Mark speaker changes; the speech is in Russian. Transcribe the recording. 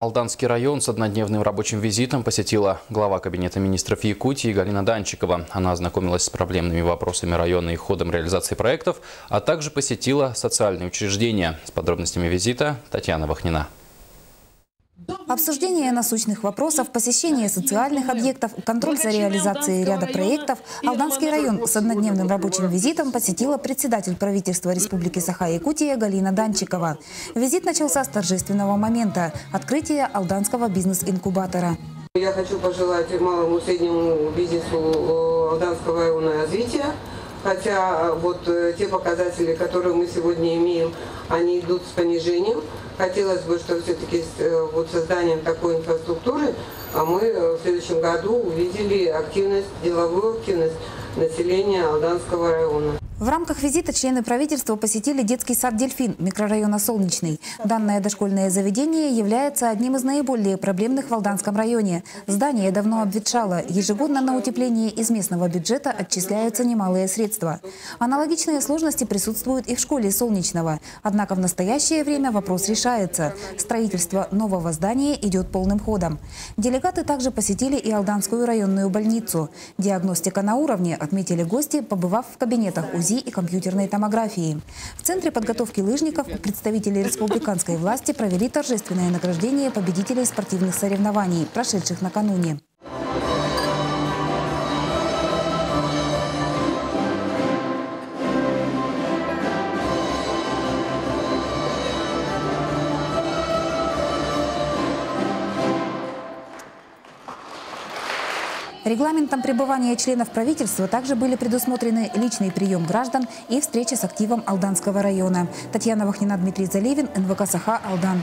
Speaker 1: Алданский район с однодневным рабочим визитом посетила глава Кабинета министров Якутии Галина Данчикова. Она ознакомилась с проблемными вопросами района и ходом реализации проектов, а также посетила социальные учреждения. С подробностями визита Татьяна Вахнина.
Speaker 2: Обсуждение насущных вопросов, посещение социальных объектов, контроль за реализацией ряда проектов Алданский район с однодневным рабочим визитом посетила председатель правительства Республики Саха-Якутия Галина Данчикова. Визит начался с торжественного момента – открытия Алданского бизнес-инкубатора.
Speaker 3: Я хочу пожелать малому и среднему бизнесу э, Алданского района развития. Хотя вот э, те показатели, которые мы сегодня имеем, они идут с понижением. Хотелось бы, что все-таки э, вот созданием такой инфраструктуры а мы э, в следующем году увидели активность, деловую активность населения Алданского района.
Speaker 2: В рамках визита члены правительства посетили детский сад «Дельфин» микрорайона Солнечный. Данное дошкольное заведение является одним из наиболее проблемных в Алданском районе. Здание давно обветшало. Ежегодно на утепление из местного бюджета отчисляются немалые средства. Аналогичные сложности присутствуют и в школе Солнечного. Однако в настоящее время вопрос решается. Строительство нового здания идет полным ходом. Делегаты также посетили и Алданскую районную больницу. Диагностика на уровне, отметили гости, побывав в кабинетах УЗИ и компьютерной томографии. В Центре подготовки лыжников представители республиканской власти провели торжественное награждение победителей спортивных соревнований, прошедших накануне. Регламентом пребывания членов правительства также были предусмотрены личный прием граждан и встреча с активом Алданского района. Татьяна Вахнина, Дмитрий Заливин, НВК «Саха», Алдан.